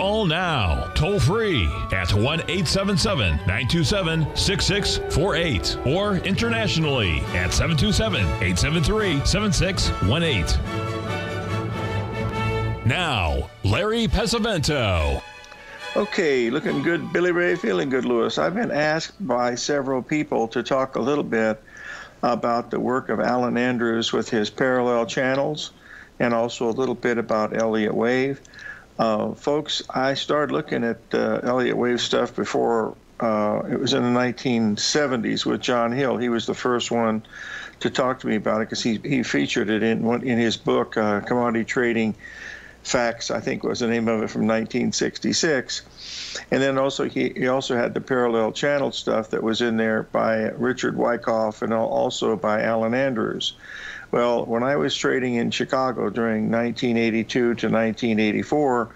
Call now, toll free at 1 877 927 6648 or internationally at 727 873 7618. Now, Larry Pesavento. Okay, looking good, Billy Ray, feeling good, Lewis. I've been asked by several people to talk a little bit about the work of Alan Andrews with his parallel channels and also a little bit about Elliott Wave. Uh, folks, I started looking at uh, Elliott Wave stuff before uh, it was in the 1970s with John Hill. He was the first one to talk to me about it because he, he featured it in in his book, uh, Commodity Trading Facts, I think was the name of it from 1966. And then also he, he also had the parallel channel stuff that was in there by Richard Wyckoff and also by Alan Andrews. Well, when I was trading in Chicago during 1982 to 1984,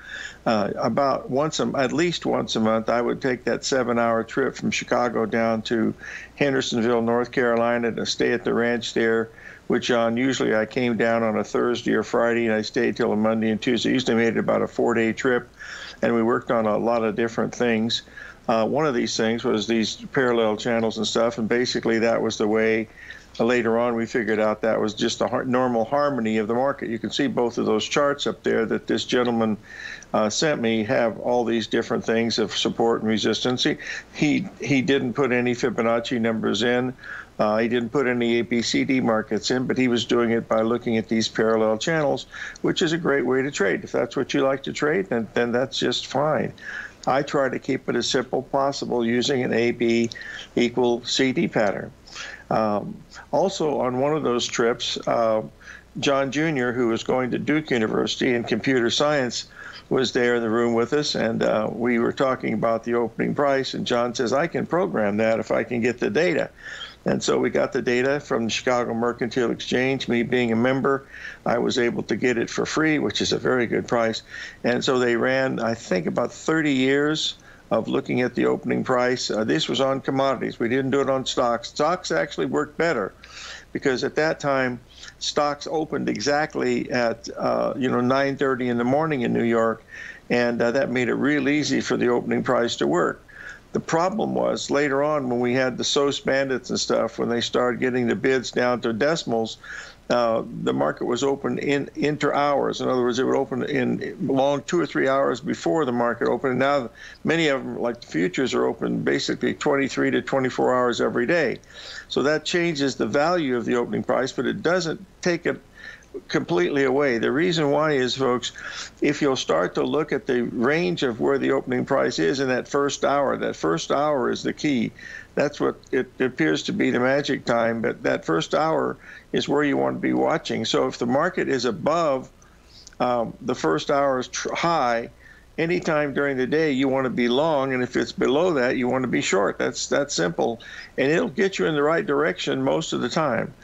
uh, about once a, at least once a month, I would take that seven-hour trip from Chicago down to Hendersonville, North Carolina, to stay at the ranch there. Which on usually I came down on a Thursday or Friday, and I stayed till a Monday and Tuesday. Usually made it about a four-day trip, and we worked on a lot of different things. Uh, one of these things was these parallel channels and stuff, and basically that was the way later on we figured out that was just har- normal harmony of the market. You can see both of those charts up there that this gentleman uh, sent me have all these different things of support and resistance. He he, he didn't put any Fibonacci numbers in. Uh, he didn't put any ABCD markets in, but he was doing it by looking at these parallel channels, which is a great way to trade. If that's what you like to trade, then, then that's just fine. I try to keep it as simple as possible using an AB equal CD pattern. Um, also, on one of those trips, uh, John Jr., who was going to Duke University in computer science, was there in the room with us, and uh, we were talking about the opening price. And John says, I can program that if I can get the data. And so we got the data from the Chicago Mercantile Exchange. Me being a member, I was able to get it for free, which is a very good price. And so they ran, I think, about 30 years of looking at the opening price. Uh, this was on commodities. We didn't do it on stocks. Stocks actually worked better because at that time, stocks opened exactly at uh, you know 9:30 in the morning in New York, and uh, that made it real easy for the opening price to work. The problem was later on when we had the SOES bandits and stuff, when they started getting the bids down to decimals, uh, the market was open in inter hours. In other words, it would open in long two or three hours before the market opened. now, many of them, like the futures, are open basically 23 to 24 hours every day. So that changes the value of the opening price, but it doesn't take it completely away. The reason why is, folks, if you'll start to look at the range of where the opening price is in that first hour, that first hour is the key. That's what it appears to be the magic time, but that first hour is where you want to be watching. So if the market is above um, the first hour's tr- high, anytime during the day you want to be long, and if it's below that, you want to be short. That's that simple, and it'll get you in the right direction most of the time.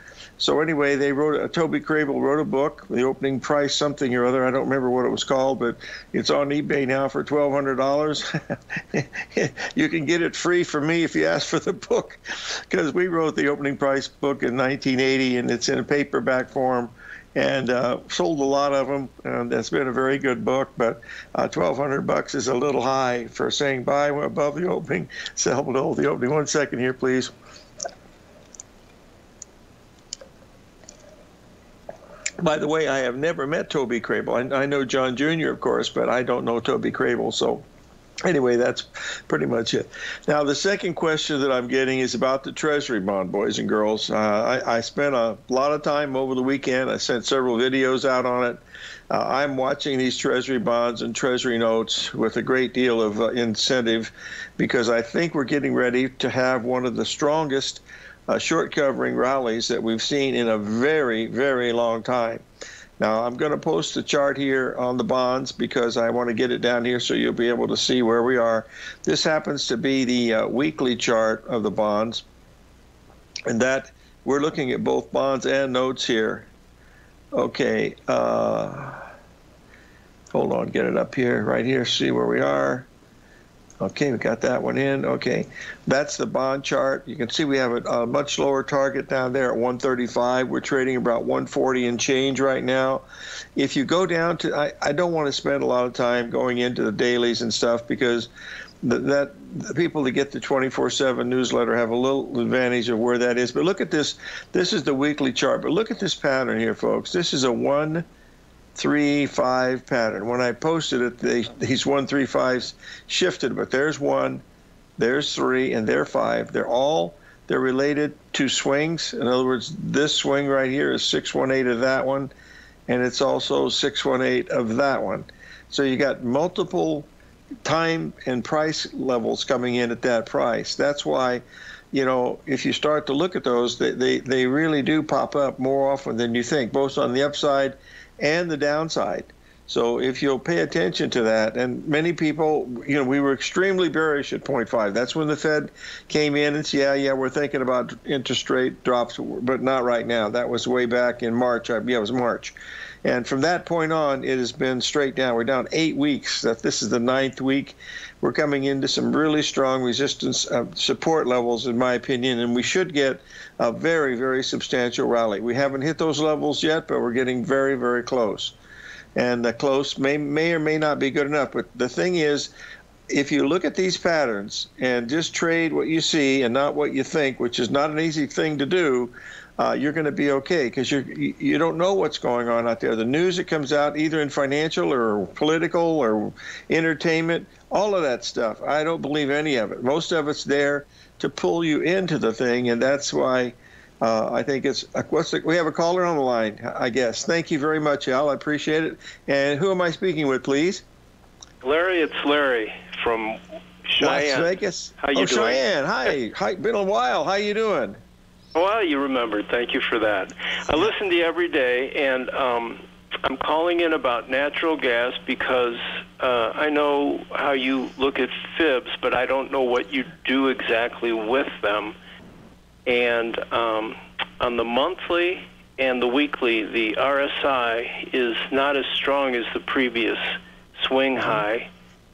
So anyway, they wrote a Toby Crabel wrote a book, the opening price something or other. I don't remember what it was called, but it's on eBay now for twelve hundred dollars. you can get it free from me if you ask for the book, because we wrote the opening price book in 1980, and it's in a paperback form. And uh, sold a lot of them, and that's been a very good book. But uh, twelve hundred bucks is a little high for saying buy above the opening, sell below the opening. One second here, please. By the way, I have never met Toby Crabel. I, I, know John Jr., of course, but I don't know Toby Crabel. So, anyway, that's pretty much it. Now, the second question that I'm getting is about the Treasury bond, boys and girls. Uh, I, I, spent a lot of time over the weekend. I sent several videos out on it. Uh, I'm watching these Treasury bonds and Treasury notes with a great deal of uh, incentive because I think we're getting ready to have one of the strongest uh, short covering rallies that we've seen in a very, very long time. Now, I'm going to post a chart here on the bonds because I want to get it down here so you'll be able to see where we are. This happens to be the uh, weekly chart of the bonds, and that we're looking at both bonds and notes here. Okay. Uh, hold on, get it up here, right here, see where we are. Okay, we got that one in. Okay, that's the bond chart. You can see we have a, a, much lower target down there at 135. We're trading about 140 and change right now. If you go down to, I, I don't want to spend a lot of time going into the dailies and stuff because the, that the people that get the 24/7 newsletter have a little advantage of where that is. But look at this. This is the weekly chart. But look at this pattern here, folks. This is a one three five pattern. When I posted it, they, these one three fives shifted, but there's one, there's three, and there five. They're all they're related to swings. In other words, this swing right here is six one eight of that one, and it's also six one eight of that one. So you got multiple time and price levels coming in at that price. That's why you know, if you start to look at those, they, they, they really do pop up more often than you think, both on the upside and the downside. So if you'll pay attention to that, and many people, you know, we were extremely bearish at 0.5. That's when the Fed came in and said, yeah, yeah, we're thinking about interest rate drops, but not right now. That was way back in March. Yeah, it was March. And from that point on, it has been straight down. We're down eight weeks. That this is the ninth week. We're coming into some really strong resistance uh, support levels, in my opinion, and we should get a very, very substantial rally. We haven't hit those levels yet, but we're getting very, very close. And the close may, may or may not be good enough. But the thing is, if you look at these patterns and just trade what you see and not what you think, which is not an easy thing to do, uh, you're going to be okay because you you don't know what's going on out there. The news that comes out, either in financial or political or entertainment, all of that stuff. I don't believe any of it. Most of it's there to pull you into the thing, and that's why uh, I think it's uh, what's the, we have a caller on the line. I guess. Thank you very much, Al. I appreciate it. And who am I speaking with, please? Larry, it's Larry from Cheyenne. Las Vegas. How you oh, doing? Cheyenne. Hi. Hi. Been a while. How you doing? Well, you remembered. Thank you for that. I listen to you every day, and um, I'm calling in about natural gas because uh, I know how you look at fibs, but I don't know what you do exactly with them. And um, on the monthly and the weekly, the RSI is not as strong as the previous swing Mm-hmm. high.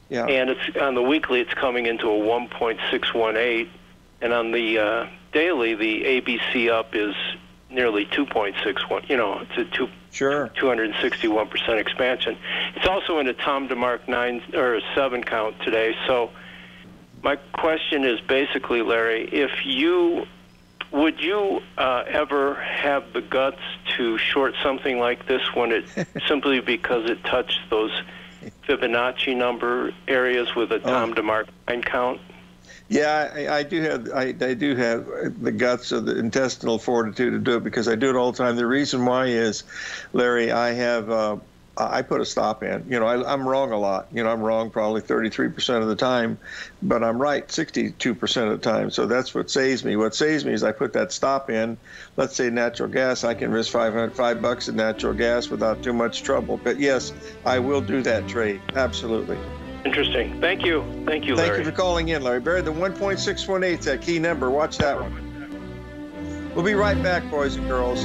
Yeah. And it's on the weekly, it's coming into a 1.618, and on the uh, daily, the ABC up is nearly 2.61. You know, it's a two Sure. 261% expansion. It's also in a Tom DeMark nine or seven count today. So my question is basically, Larry, if you would you uh, ever have the guts to short something like this when it simply because it touched those Fibonacci number areas with a Tom DeMark nine count? Yeah, I, I do have I, I do have the guts of the intestinal fortitude to do it because I do it all the time. The reason why is, Larry, I have uh, I put a stop in. You know, I, I'm wrong a lot. You know, I'm wrong probably 33% of the time, but I'm right 62% of the time. So that's what saves me. What saves me is I put that stop in. Let's say natural gas, I can risk 500 five bucks in natural gas without too much trouble. But yes, I will do that trade. Absolutely. Interesting. Thank you. Thank you, Larry. Thank you for calling in, Larry. Barry, the 1.618 is that key number. Watch that one. We'll be right back, boys and girls.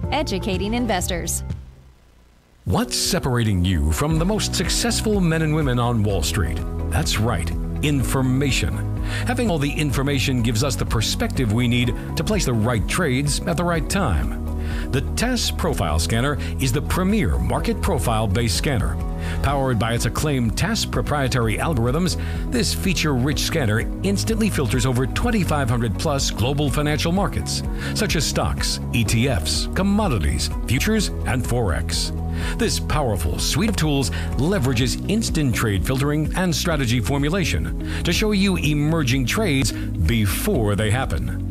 educating investors. What's separating you from the most successful men and women on Wall Street? That's right, information. Having all the information gives us the perspective we need to place the right trades at the right time. The TAS Profile Scanner is the premier market profile based scanner. Powered by its acclaimed TAS proprietary algorithms, this feature rich scanner instantly filters over 2,500 plus global financial markets, such as stocks, ETFs, commodities, futures, and Forex. This powerful suite of tools leverages instant trade filtering and strategy formulation to show you emerging trades before they happen.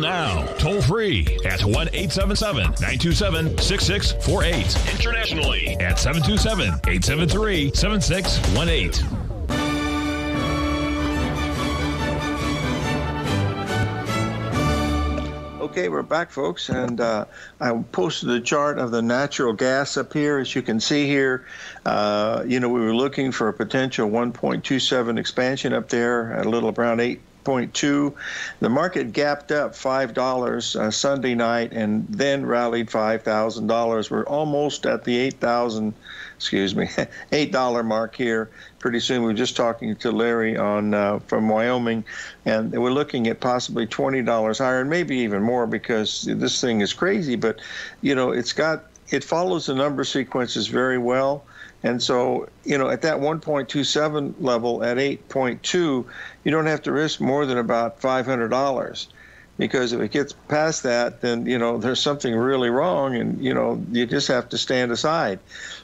Now, toll free at 1 877 927 6648. Internationally at 727 873 7618. Okay, we're back, folks, and uh, I posted the chart of the natural gas up here. As you can see here, uh, you know, we were looking for a potential 1.27 expansion up there at a little around 8 6.2. The market gapped up $5 uh, Sunday night and then rallied $5,000. We're almost at the 8,000, excuse me, $8 mark here. Pretty soon, we are just talking to Larry on uh, from Wyoming, and we're looking at possibly $20 higher, and maybe even more because this thing is crazy. But you know, it's got it follows the number sequences very well. And so, you know, at that 1.27 level at 8.2, you don't have to risk more than about $500 because if it gets past that, then you know there's something really wrong, and you know you just have to stand aside.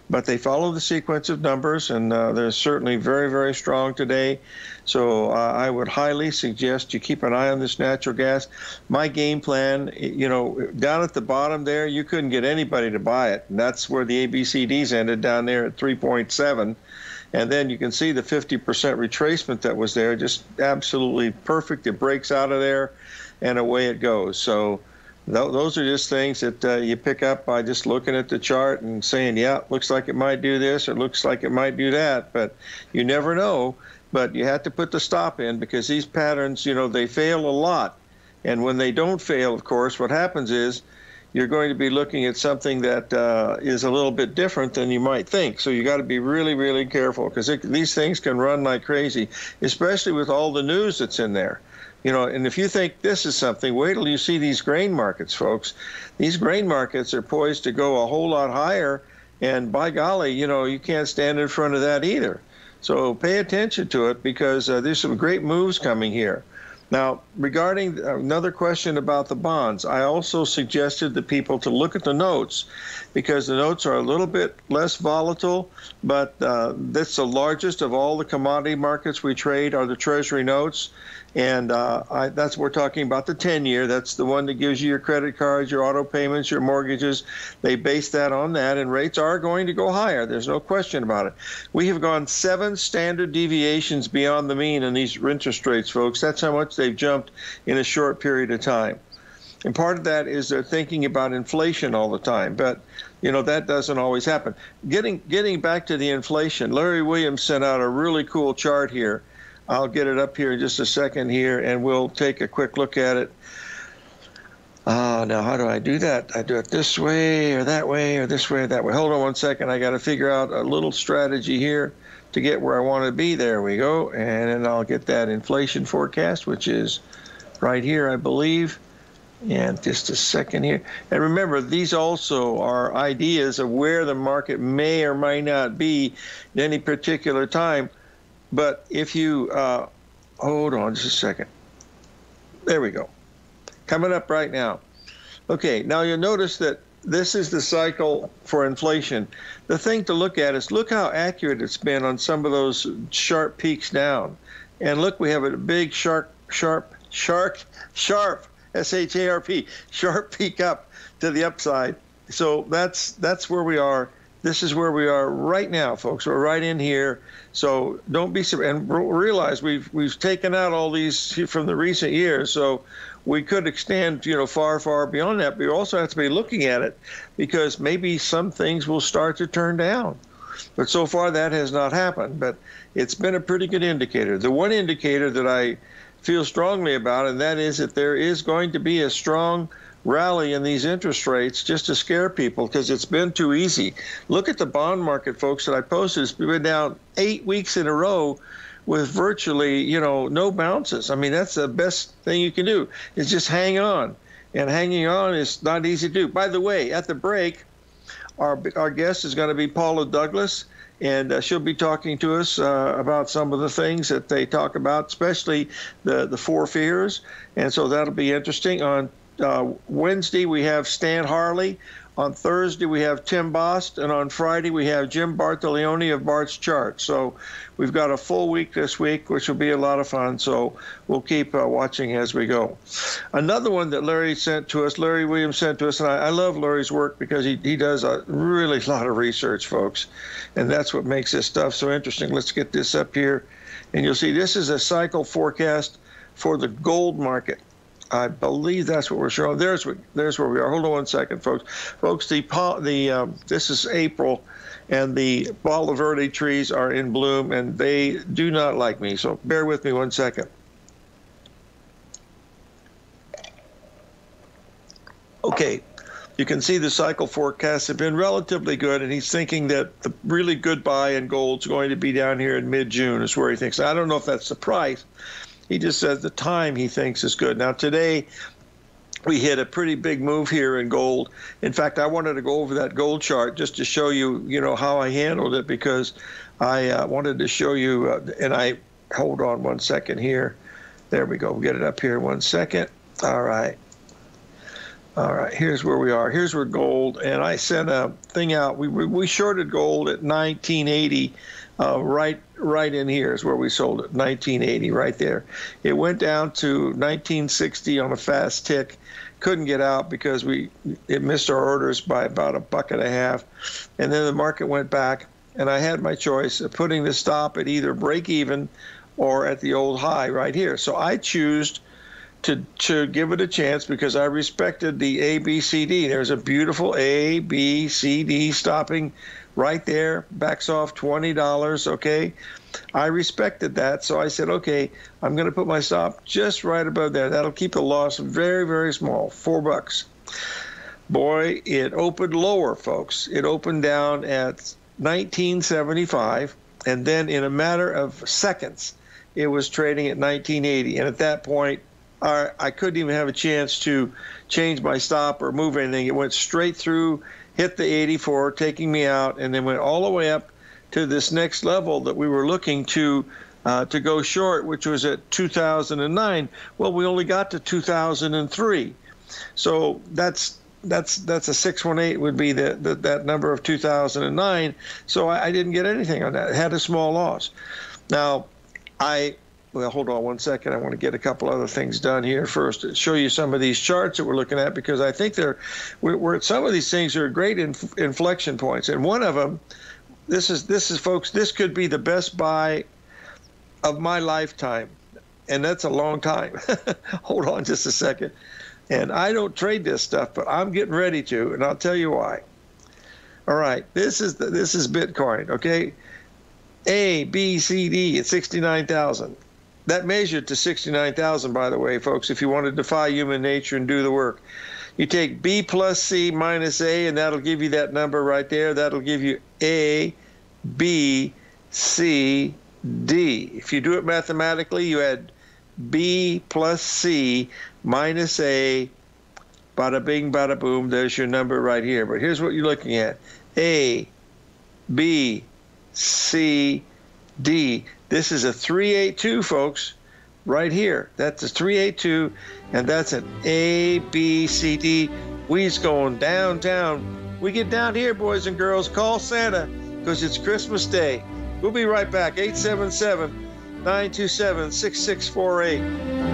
But they follow the sequence of numbers, and uh, they're certainly very, very strong today. So uh, I would highly suggest you keep an eye on this natural gas. My game plan, you know, down at the bottom there, you couldn't get anybody to buy it. And that's where the ABCDs ended down there at 3.7. And then you can see the 50% retracement that was there, just absolutely perfect. It breaks out of there, and away it goes. So th- those are just things that uh, you pick up by just looking at the chart and saying, yeah, looks like it might do this or looks like it might do that. But you never know. But you have to put the stop in because these patterns, you know, they fail a lot. And when they don't fail, of course, what happens is you're going to be looking at something that uh, is a little bit different than you might think. So you got to be really, really careful because these things can run like crazy, especially with all the news that's in there. You know, and if you think this is something, wait till you see these grain markets, folks. These grain markets are poised to go a whole lot higher, and by golly, you know, you can't stand in front of that either. So pay attention to it because uh, there's some great moves coming here. Now, regarding another question about the bonds, I also suggested to people to look at the notes because the notes are a little bit less volatile, but uh, that's the largest of all the commodity markets we trade are the Treasury notes. And uh, I, that's we're talking about the 10 year. That's the one that gives you your credit cards, your auto payments, your mortgages. They base that on that, and rates are going to go higher. There's no question about it. We have gone seven standard deviations beyond the mean in these interest rates, folks. That's how much they've jumped in a short period of time. And part of that is they're thinking about inflation all the time, but you know that doesn't always happen. Getting getting back to the inflation, Larry Williams sent out a really cool chart here I'll get it up here in just a second here, and we'll take a quick look at it. Uh, now, how do I do that? I do it this way or that way or this way or that way. Hold on one second. I got to figure out a little strategy here to get where I want to be. There we go. And then I'll get that inflation forecast, which is right here, I believe. And just a second here. And remember, these also are ideas of where the market may or may not be at any particular time. But if you uh, hold on just a second, there we go. Coming up right now. Okay, now you'll notice that this is the cycle for inflation. The thing to look at is look how accurate it's been on some of those sharp peaks down. And look, we have a big sharp, sharp, sharp, sharp, S-H-A-R-P, sharp peak up to the upside. So that's that's where we are this is where we are right now, folks. We're right in here. So don't be surprised. and realize we've we've taken out all these from the recent years. So we could extend, you know, far, far beyond that. But we also have to be looking at it because maybe some things will start to turn down. But so far that has not happened. But it's been a pretty good indicator. The one indicator that I feel strongly about, and that is that there is going to be a strong rally in these interest rates just to scare people because it's been too easy. Look at the bond market, folks, that I posted. It's been down eight weeks in a row with virtually, you know, no bounces. I mean, that's the best thing you can do is just hang on. And hanging on is not easy to do. By the way, at the break, our, our guest is going to be Paula Douglas, and uh, she'll be talking to us uh, about some of the things that they talk about, especially the, the four fears. And so that'll be interesting. On uh, Wednesday, we have Stan Harley. On Thursday, we have Tim Bost. And on Friday, we have Jim Bartolioni of Bart's Chart. So we've got a full week this week, which will be a lot of fun. So we'll keep uh, watching as we go. Another one that Larry sent to us, Larry Williams sent to us, and I, I love Larry's work because he, he does a really lot of research, folks. And that's what makes this stuff so interesting. Let's get this up here. And you'll see this is a cycle forecast for the gold market. I believe that's what we're showing. There's there's where we are. Hold on one second, folks. Folks, the the um, this is April, and the Palo Verde trees are in bloom, and they do not like me. So bear with me one second. Okay, you can see the cycle forecasts have been relatively good, and he's thinking that the really good buy in gold's going to be down here in mid-June is where he thinks. I don't know if that's the price, he just says the time he thinks is good. Now, today, we hit a pretty big move here in gold. In fact, I wanted to go over that gold chart just to show you, you know, how I handled it because I uh, wanted to show you, uh, and I hold on one second here. There we go. We'll get it up here one second. All right. All right, here's where we are. Here's where gold, and I sent a thing out. We, we shorted gold at 1980 uh, right right in here is where we sold it 1980 right there. It went down to 1960 on a fast tick. Couldn't get out because we it missed our orders by about a buck and a half. And then the market went back and i had my choice of putting the stop at either break even or at the old high right here. So i choose to, to give it a chance because I respected the ABCD. There's a beautiful ABCD stopping right there, backs off $20, okay? I respected that, so I said, okay, I'm going to put my stop just right above there. That'll keep the loss very, very small, four bucks. Boy, it opened lower, folks. It opened down at 1975, and then in a matter of seconds, it was trading at 1980. And at that point, I couldn't even have a chance to change my stop or move anything. It went straight through hit the 84, taking me out, and then went all the way up to this next level that we were looking to uh, to go short, which was at 2009. Well, we only got to 2003, so that's that's that's a 618 would be the, the that number of 2009. So I, I didn't get anything on that. Had a small loss. Now, I well, hold on one second. I want to get a couple other things done here first show you some of these charts that we're looking at because I think they're we're, we're some of these things are great inf- inflection points, and one of them, this is this is folks, this could be the best buy of my lifetime, and that's a long time. hold on just a second, and I don't trade this stuff, but I'm getting ready to, and I'll tell you why. All right, this is the, this is Bitcoin, okay. A, B, C, D at 69,000. That measured to 69,000, by the way, folks, if you want to defy human nature and do the work. You take B plus C minus A, and that'll give you that number right there. That'll give you A, B, C, D. If you do it mathematically, you add B plus C minus A, bada bing, bada boom. There's your number right here. But here's what you're looking at A, B, C, D. This is a 382, folks, right here. That's a 382, and that's an A, B, C, D. We's going downtown. We get down here, boys and girls. Call Santa because it's Christmas Day. We'll be right back. 877 927 6648.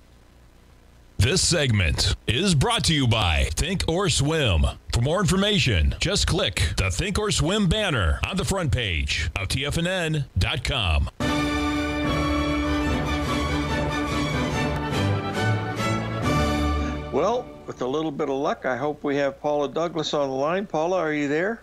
This segment is brought to you by Thinkorswim. For more information, just click the Thinkorswim banner on the front page of TFNN.com. Well, with a little bit of luck, I hope we have Paula Douglas on the line. Paula, are you there?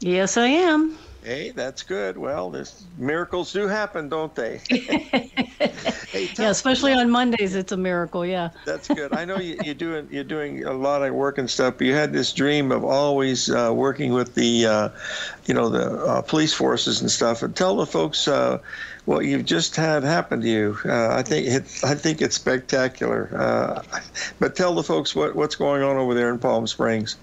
Yes, I am. Hey, that's good. Well, this miracles do happen, don't they? hey, yeah, especially on Mondays, it's a miracle. Yeah. That's good. I know you, you're doing you're doing a lot of work and stuff. But you had this dream of always uh, working with the, uh, you know, the uh, police forces and stuff. And tell the folks uh, what you've just had happen to you. Uh, I think it, I think it's spectacular. Uh, but tell the folks what, what's going on over there in Palm Springs.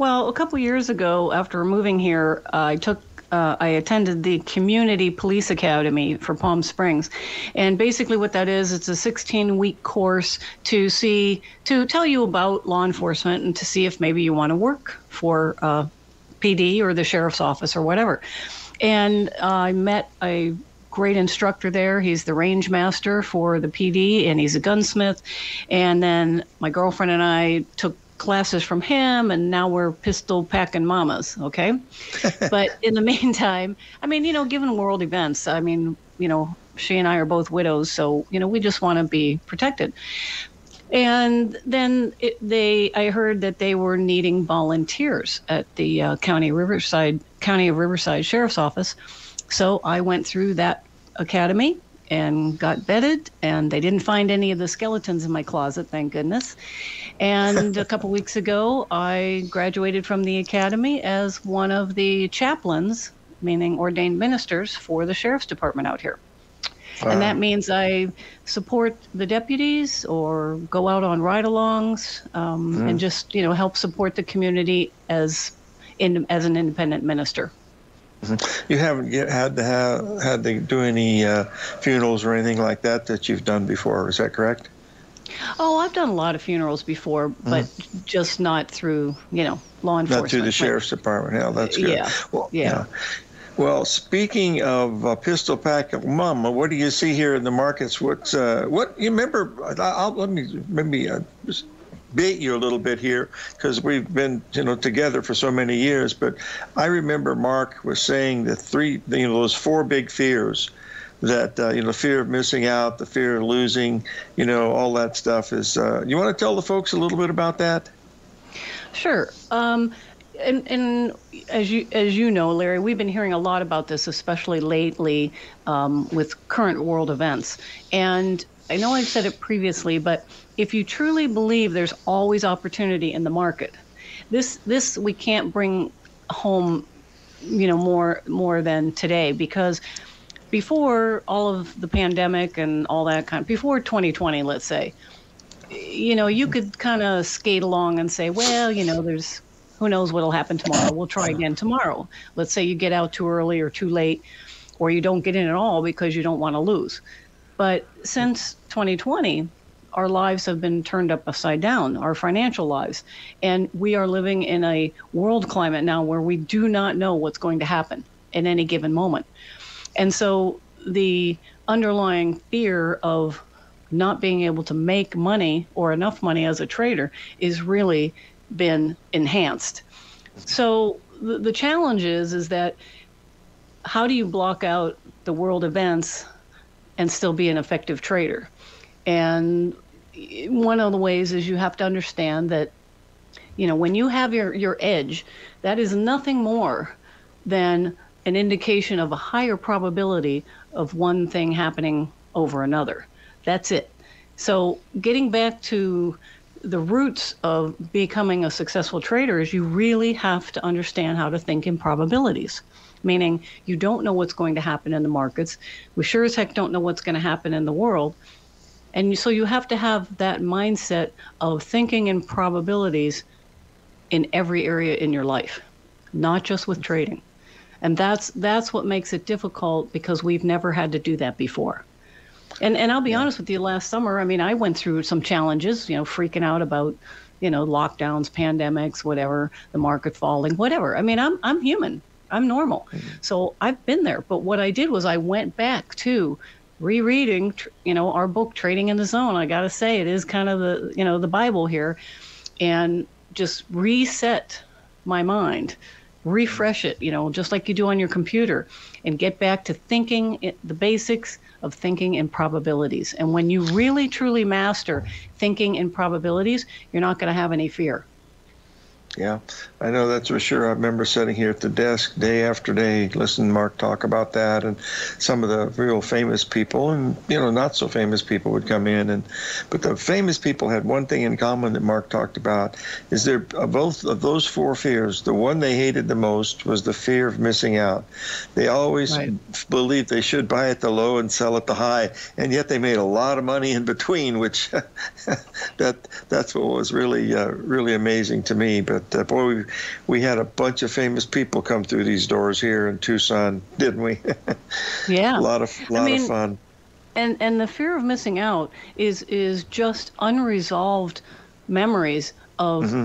Well, a couple years ago, after moving here, I took uh, I attended the Community Police Academy for Palm Springs, and basically what that is, it's a 16-week course to see to tell you about law enforcement and to see if maybe you want to work for uh, PD or the sheriff's office or whatever. And uh, I met a great instructor there. He's the range master for the PD, and he's a gunsmith. And then my girlfriend and I took classes from him, and now we're pistol packing mamas, okay? but in the meantime, I mean, you know, given world events, I mean, you know, she and I are both widows, so, you know, we just want to be protected. And then it, they, I heard that they were needing volunteers at the uh, county Riverside County of Riverside Sheriff's Office. So I went through that academy and got vetted, and they didn't find any of the skeletons in my closet, thank goodness. And a couple weeks ago, I graduated from the academy as one of the chaplains, meaning ordained ministers, for the sheriff's department out here. Wow. And that means I support the deputies or go out on ride-alongs um, mm. and just you know help support the community as in as an independent minister. Mm-hmm. You haven't yet had to have had to do any uh, funerals or anything like that that you've done before. Is that correct? Oh, I've done a lot of funerals before, but mm. just not through you know law enforcement. Not through the sheriff's department. Yeah, that's good. Yeah. Well, yeah. yeah. Well, speaking of uh, pistol pack of mama, what do you see here in the markets? What's uh, what you remember? I'll, let me maybe uh, bait you a little bit here because we've been you know together for so many years. But I remember Mark was saying the three you know those four big fears that uh, you know fear of missing out, the fear of losing, you know all that stuff is. Uh, you want to tell the folks a little bit about that? Sure. Um, and, and as you as you know, Larry, we've been hearing a lot about this, especially lately um, with current world events. And I know I've said it previously, but if you truly believe there's always opportunity in the market, this this we can't bring home, you know, more more than today because before all of the pandemic and all that kind, before 2020, let's say, you know, you could kind of skate along and say, well, you know, there's who knows what'll happen tomorrow. We'll try again tomorrow. Let's say you get out too early or too late, or you don't get in at all because you don't want to lose. But since 2020, our lives have been turned up upside down, our financial lives. And we are living in a world climate now where we do not know what's going to happen in any given moment. And so the underlying fear of not being able to make money or enough money as a trader is really been enhanced. So the, the challenge is is that how do you block out the world events and still be an effective trader? And one of the ways is you have to understand that, you know, when you have your, your edge, that is nothing more than an indication of a higher probability of one thing happening over another. That's it. So getting back to the roots of becoming a successful trader is you really have to understand how to think in probabilities meaning you don't know what's going to happen in the markets. We sure as heck don't know what's going to happen in the world. And so you have to have that mindset of thinking in probabilities in every area in your life, not just with trading. And that's that's what makes it difficult because we've never had to do that before. And and I'll be yeah. honest with you, last summer, I mean, I went through some challenges, you know, freaking out about, you know, lockdowns, pandemics, whatever, the market falling, whatever. I mean, I'm I'm human. I'm normal. Mm-hmm. So I've been there. But what I did was I went back to rereading, you know, our book Trading in the Zone. I got to say it is kind of the, you know, the Bible here and just reset my mind, refresh it, you know, just like you do on your computer and get back to thinking the basics of thinking in probabilities. And when you really truly master thinking in probabilities, you're not going to have any fear. Yeah, I know that's for sure. I remember sitting here at the desk day after day, listening to Mark talk about that, and some of the real famous people, and you know, not so famous people would come in, and but the famous people had one thing in common that Mark talked about: is there both of those four fears. The one they hated the most was the fear of missing out. They always right. believed they should buy at the low and sell at the high, and yet they made a lot of money in between, which that that's what was really uh, really amazing to me. But But uh, boy, we, we had a bunch of famous people come through these doors here in Tucson, didn't we? yeah, a lot of lot I mean, of fun. And and the fear of missing out is is just unresolved memories of mm-hmm.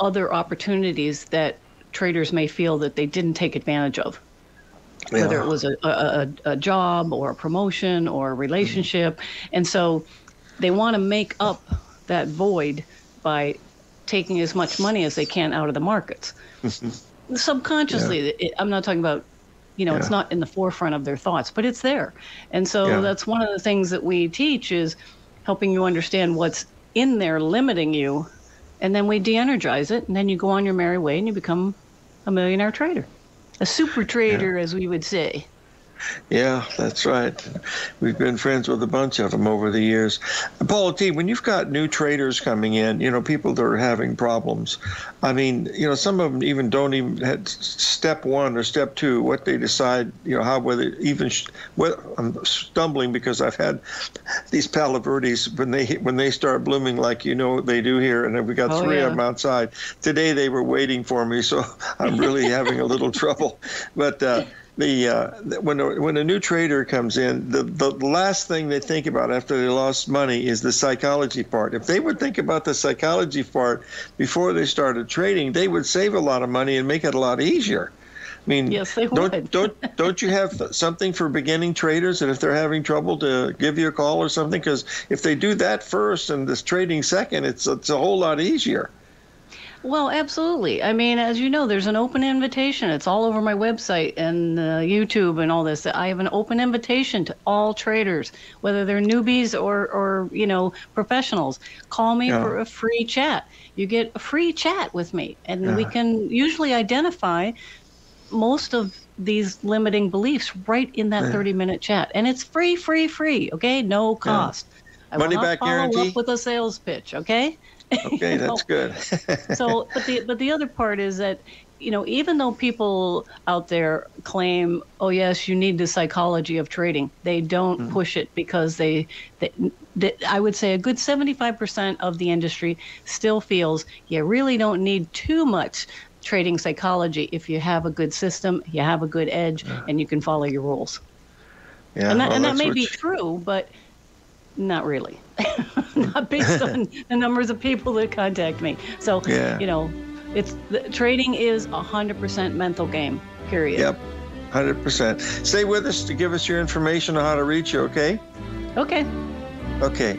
other opportunities that traders may feel that they didn't take advantage of. Yeah. Whether it was a, a, a job or a promotion or a relationship. Mm-hmm. And so they want to make up that void by taking as much money as they can out of the markets. Subconsciously, yeah. it, I'm not talking about, you know, yeah. it's not in the forefront of their thoughts, but it's there. And so yeah. that's one of the things that we teach is helping you understand what's in there limiting you. And then we de energize it. And then you go on your merry way and you become a millionaire trader, a super trader, as we would say. Yeah, that's right. We've been friends with a bunch of them over the years. Paul T, when you've got new traders coming in, you know, people that are having problems, I mean, you know, some of them even don't even have step one or step two, what they decide, you know, how, whether even, what, I'm stumbling because I've had these Palo Verdes when they, when they start blooming like you know they do here, and we got oh, three yeah. of them outside. Today they were waiting for me, so I'm really having a little trouble. But, uh, the uh, when a, when a new trader comes in, the the last thing they think about after they lost money is the psychology part. If they would think about the psychology part before they started trading, they would save a lot of money and make it a lot easier. I mean, yes, they don't, would. don't don't you have something for beginning traders that if they're having trouble to give you a call or something? Because if they do that first and this trading second, it's it's a whole lot easier. Well, absolutely. I mean, as you know, there's an open invitation. It's all over my website and uh, YouTube and all this. I have an open invitation to all traders, whether they're newbies or, or you know, professionals. Call me yeah. for a free chat. You get a free chat with me, and yeah. we can usually identify most of these limiting beliefs right in that yeah. 30 minute chat. And it's free, free, free. Okay, no cost. Money back guarantee. up with a sales pitch. Okay. Okay, that's good. so, but the but the other part is that you know even though people out there claim, oh yes, you need the psychology of trading, they don't mm push it because they, they, they I would say a good 75% of the industry still feels you really don't need too much trading psychology if you have a good system, you have a good edge, yeah. and you can follow your rules. Yeah, and that, well, and that may be true, but not really. not based on the numbers of people that contact me. So, yeah. you know, it's the, trading is a hundred percent mental game. Period. Yep, hundred percent. Stay with us to give us your information on how to reach you. Okay. Okay. Okay.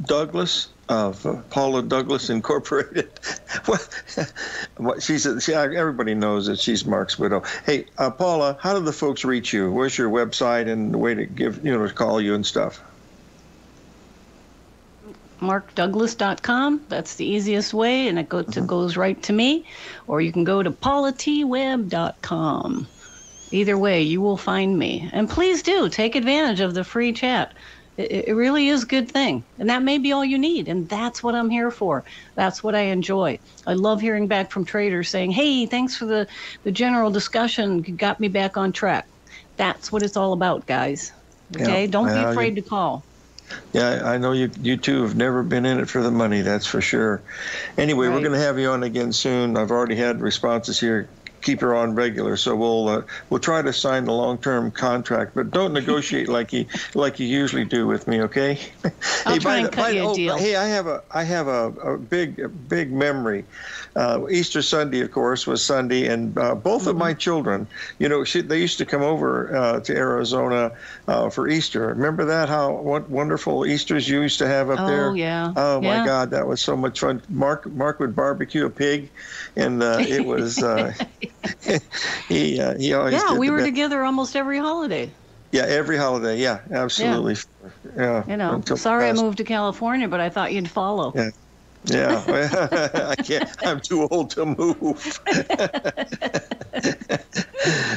Douglas of uh, Paula Douglas Incorporated. what she's a, she, everybody knows that she's Mark's widow. Hey, uh, Paula, how do the folks reach you? Where's your website and the way to give you know to call you and stuff? markdouglas.com. That's the easiest way, and it go to, mm-hmm. goes right to me. Or you can go to paulatwebb.com. Either way, you will find me. And please do take advantage of the free chat. It, it really is a good thing. And that may be all you need. And that's what I'm here for. That's what I enjoy. I love hearing back from traders saying, hey, thanks for the, the general discussion. You got me back on track. That's what it's all about, guys. Okay? Yeah, Don't be afraid you, to call. Yeah, I know you you two have never been in it for the money, that's for sure. Anyway, right. we're going to have you on again soon. I've already had responses here keep her on regular. So we'll uh, we'll try to sign the long-term contract, but don't negotiate like you like you usually do with me, okay? I'll hey, try and the, cut you a oh, deal. Hey, I have a I have a, a big a big memory. Uh, Easter Sunday, of course, was Sunday, and uh, both mm-hmm. of my children, you know, she, they used to come over uh, to Arizona uh, for Easter. Remember that? How what wonderful Easter's you used to have up oh, there? Oh yeah. Oh yeah. my God, that was so much fun. Mark Mark would barbecue a pig, and uh, it was he uh, he always yeah we were best. together almost every holiday. Yeah every holiday. Yeah absolutely. Yeah, yeah. you know sorry i moved to california but i thought you'd follow. Yeah. Yeah. I can't i'm too old to move.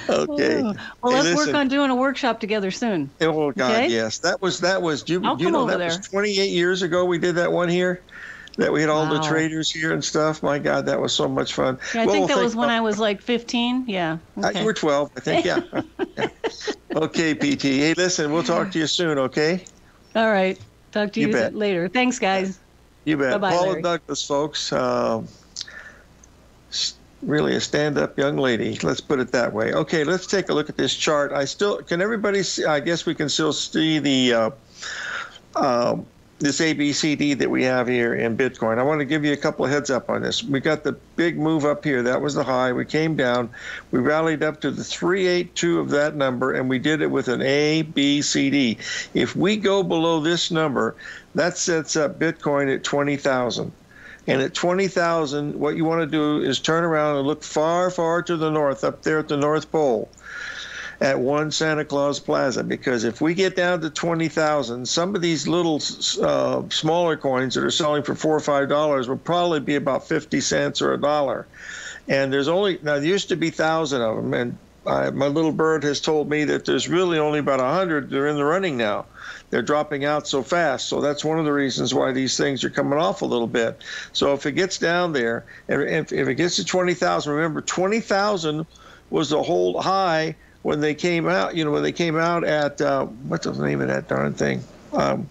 Okay. Well let's hey, work on doing a workshop together soon. Oh god okay? yes. That was that was you, I'll you know that there. was 28 years ago we did that one here that we had all wow. the traders here and stuff. My God, that was so much fun. Yeah, I well, think that was when I was like 15. Yeah. Okay. Uh, you were 12, I think. Yeah. yeah. Okay, PT. Hey, listen, we'll talk to you soon. Okay. All right. Talk to you, you later. Thanks, guys. You bet. Bye-bye, Paula Larry. Douglas, folks. Uh, really a stand-up young lady. Let's put it that way. Okay, let's take a look at this chart. I still can everybody see? I guess we can still see the. Uh, uh, this ABCD that we have here in Bitcoin. I want to give you a couple of heads up on this. We got the big move up here. That was the high. We came down. We rallied up to the 382 of that number, and we did it with an A, B, C, D. If we go below this number, that sets up Bitcoin at 20,000. And at 20,000, what you want to do is turn around and look far, far to the north, up there at the North Pole at one Santa Claus Plaza because if we get down to 20,000, some of these little uh, smaller coins that are selling for four or five dollars will probably be about 50 cents or a dollar. And there's only now there used to be thousand of them, and I, my little bird has told me that there's really only about a hundred that are in the running now. They're dropping out so fast, so that's one of the reasons why these things are coming off a little bit. So if it gets down there, if, if it gets to 20,000, remember 20,000 was the whole high when they came out, you know, when they came out at uh, what's the name of that darn thing? Um,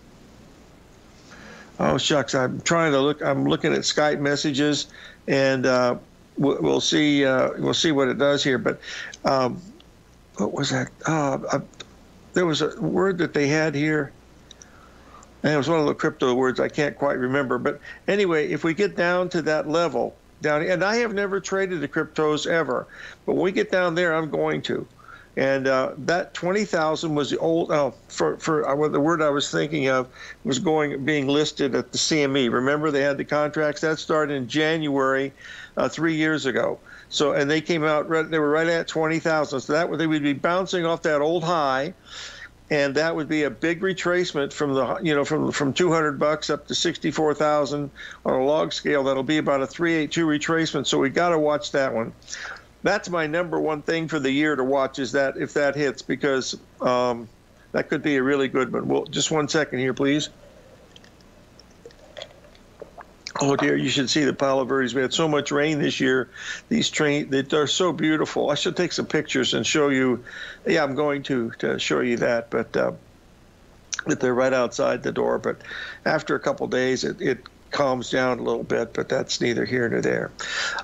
oh shucks, I'm trying to look. I'm looking at Skype messages, and uh, we'll, see. Uh, we'll see what it does here. But um, what was that? Uh, there was a word that they had here. And it was one of the crypto words I can't quite remember. But anyway, if we get down to that level, down and I have never traded the cryptos ever, but when we get down there, I'm going to. And uh, that 20,000 was the old, uh, for, for uh, the word I was thinking of was going, being listed at the CME. Remember they had the contracts that started in January uh, three years ago. So, and they came out, right, they were right at 20,000. So that they would be bouncing off that old high and that would be a big retracement from the you know from from 200 bucks up to 64,000 on a log scale. That'll be about a 382 retracement. So we got to watch that one. That's my number one thing for the year to watch is that if that hits because um, that could be a really good one. Well, just one second here, please. Oh dear, you should see the palo verdes. We had so much rain this year. These train, they're so beautiful. I should take some pictures and show you. Yeah, I'm going to to show you that, but uh, they're right outside the door. But after a couple days, it, it calms down a little bit. But that's neither here nor there.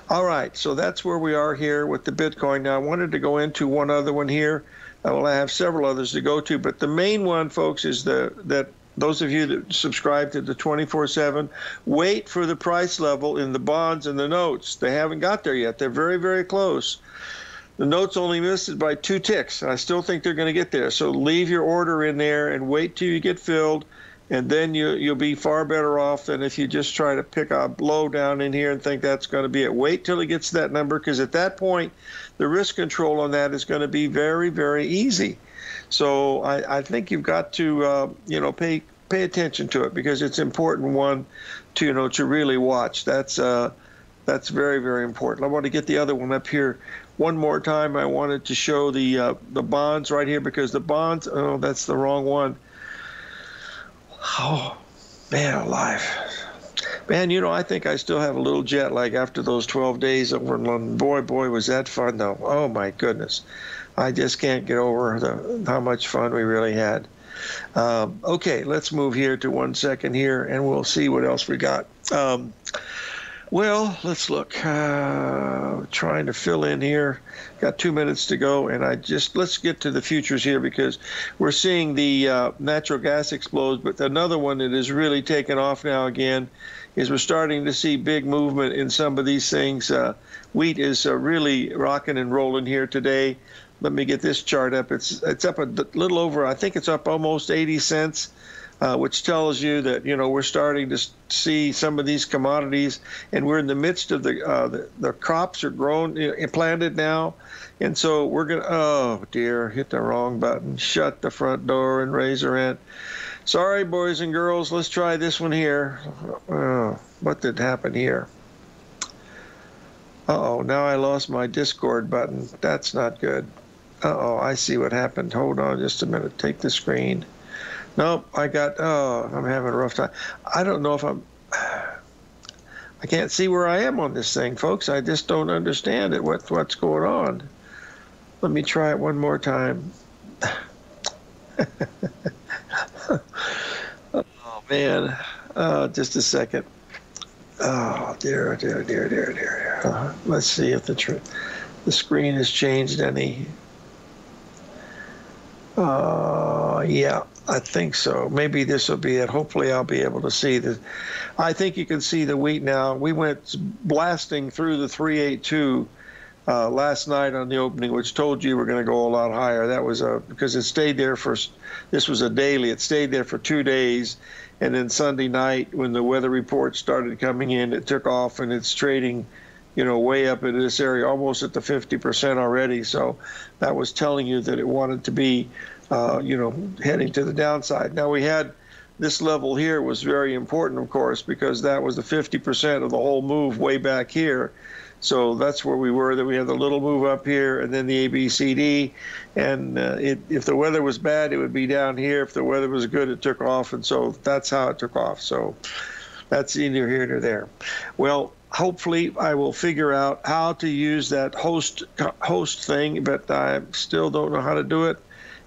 All right, so that's where we are here with the Bitcoin. Now I wanted to go into one other one here. Uh, well, I have several others to go to, but the main one, folks, is the that those of you that subscribe to the 24 7, wait for the price level in the bonds and the notes. They haven't got there yet. They're very, very close. The notes only missed it by two ticks. I still think they're going to get there. So leave your order in there and wait till you get filled, and then you, you'll be far better off than if you just try to pick a low down in here and think that's going to be it. Wait till it gets to that number because at that point, the risk control on that is going to be very, very easy. So I, I think you've got to, uh, you know, pay pay attention to it because it's important one to you know to really watch. That's uh, that's very very important. I want to get the other one up here one more time. I wanted to show the uh, the bonds right here because the bonds. Oh, that's the wrong one. Oh man, alive. Man, you know, I think I still have a little jet lag after those 12 days over in London. Boy, boy, was that fun, though. Oh, my goodness. I just can't get over the, how much fun we really had. Um, okay, let's move here to one second here, and we'll see what else we got. Um, well, let's look. Uh, trying to fill in here. Got two minutes to go, and I just let's get to the futures here because we're seeing the uh, natural gas explode. But another one that is really taken off now again is we're starting to see big movement in some of these things. Uh, wheat is uh, really rocking and rolling here today let me get this chart up. It's it's up a little over. I think it's up almost 80 cents, uh, which tells you that you know we're starting to see some of these commodities, and we're in the midst of the uh, the, the, crops are grown, planted now, and so we're gonna. Oh dear, hit the wrong button. Shut the front door and raise the rent. Sorry, boys and girls. Let's try this one here. Oh, what did happen here? Uh oh, now I lost my Discord button. That's not good. oh, I see what happened. Hold on just a minute. Take the screen. Nope, I got, oh, I'm having a rough time. I don't know if I'm, I can't see where I am on this thing, folks. I just don't understand it. What, what's going on? Let me try it one more time. oh, man. Uh, just a second. Oh, dear, dear, dear, dear, dear. Uh, let's see if the, tr- the screen has changed any. Uh, yeah, I think so. Maybe this will be it. Hopefully, I'll be able to see the. I think you can see the wheat now. We went blasting through the 382 uh, last night on the opening, which told you we're going to go a lot higher. That was a because it stayed there for. This was a daily. It stayed there for two days, and then Sunday night when the weather reports started coming in, it took off and it's trading you know, way up in this area, almost at the 50% already. So that was telling you that it wanted to be, uh, you know, heading to the downside. Now we had this level here was very important, of course, because that was the 50% of the whole move way back here. So that's where we were. That we had the little move up here, and then the ABCD. And uh, it, if the weather was bad, it would be down here. If the weather was good, it took off, and so that's how it took off. So that's neither here nor there. Well, hopefully I will figure out how to use that host host thing, but I still don't know how to do it,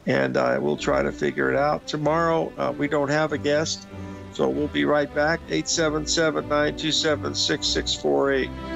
and I will try to figure it out tomorrow. Uh, we don't have a guest, so we'll be right back. 877 927 6648.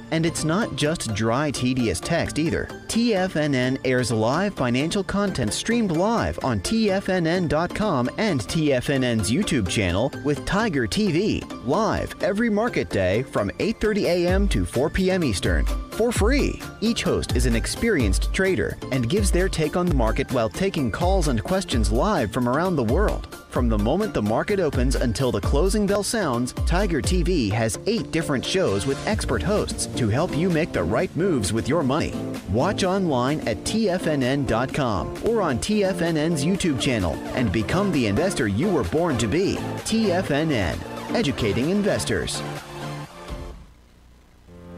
And it's not just dry, tedious text either. TFNN airs live financial content streamed live on TFNN.com and TFNN's YouTube channel with Tiger TV, live every market day from 8.30 a.m. to 4 p.m. Eastern, for free. Each host is an experienced trader and gives their take on the market while taking calls and questions live from around the world. From the moment the market opens until the closing bell sounds, Tiger TV has eight different shows with expert hosts to help you make the right moves with your money. Watch online at TFNN.com or on TFNN's YouTube channel and become the investor you were born to be. TFNN, educating investors.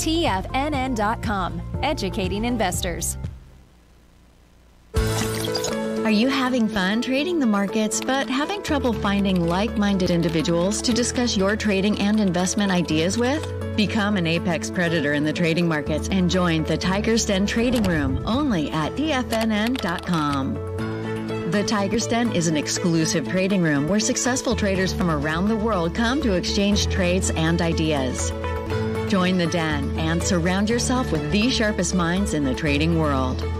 TFNN.com, educating investors. Are you having fun trading the markets but having trouble finding like minded individuals to discuss your trading and investment ideas with? Become an apex predator in the trading markets and join the Tiger's Den Trading Room only at TFNN.com. The Tiger's Den is an exclusive trading room where successful traders from around the world come to exchange trades and ideas. Join the den and surround yourself with the sharpest minds in the trading world.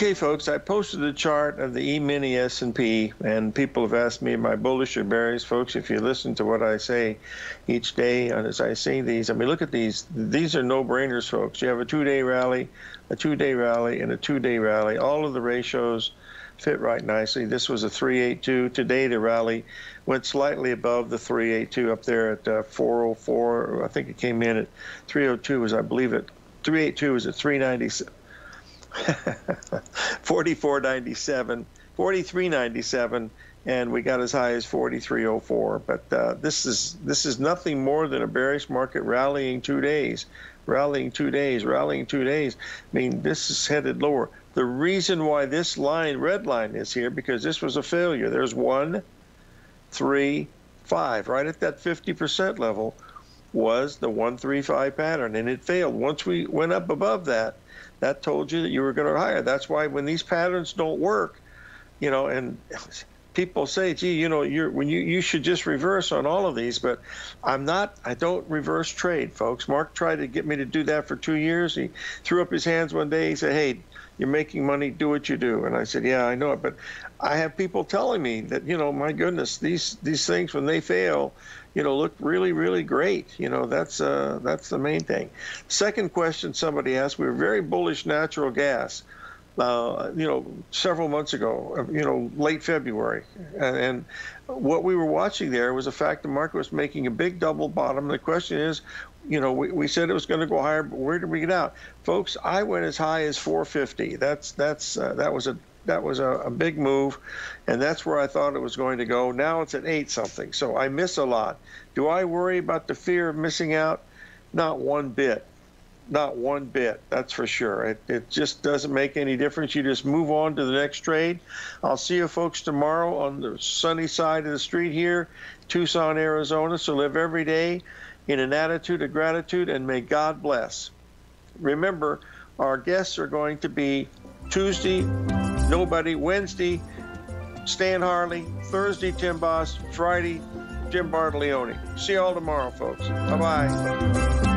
Okay, folks, I posted a chart of the E-mini S&P, and people have asked me, am I bullish or bearish? Folks, if you listen to what I say each day, as I say these, I mean, look at these. These are no-brainers, folks. You have a two-day rally, a two-day rally, and a two-day rally. All of the ratios fit right nicely. This was a 382. Today, the rally went slightly above the 382 up there at uh, 404. I think it came in at 302 was, I believe it. 382 was at 397. 44.97, 43.97, and we got as high as 43.04. But uh, this is this is nothing more than a bearish market rallying two days, rallying two days, rallying two days. I mean, this is headed lower. The reason why this line, red line, is here because this was a failure. There's one, three, five, right at that 50% level was the 135 pattern, and it failed. Once we went up above that, that told you that you were going to hire. That's why when these patterns don't work, you know, and people say, gee, you know, you're when you you should just reverse on all of these, but I'm not. I don't reverse trade, folks. Mark tried to get me to do that for two years. He threw up his hands one day. He said, hey. You're making money. Do what you do. And I said, "Yeah, I know it." But I have people telling me that, you know, my goodness, these these things when they fail, you know, look really, really great. You know, that's uh, that's the main thing. Second question somebody asked: We were very bullish natural gas. Uh, you know, several months ago, uh, you know, late February, and, and, what we were watching there was the fact the market was making a big double bottom. The question is, you know, we, we said it was going to go higher, but where did we get out, folks? I went as high as 450. That's that's uh, that was a that was a, a big move, and that's where I thought it was going to go. Now it's at eight something, so I miss a lot. Do I worry about the fear of missing out? Not one bit. Not one bit, that's for sure. It, it just doesn't make any difference. You just move on to the next trade. I'll see you folks tomorrow on the sunny side of the street here, Tucson, Arizona. So live every day in an attitude of gratitude and may God bless. Remember, our guests are going to be Tuesday, nobody, Wednesday, Stan Harley, Thursday, Tim Bost, Friday, Jim Bartolioni. See you all tomorrow, folks. Bye bye.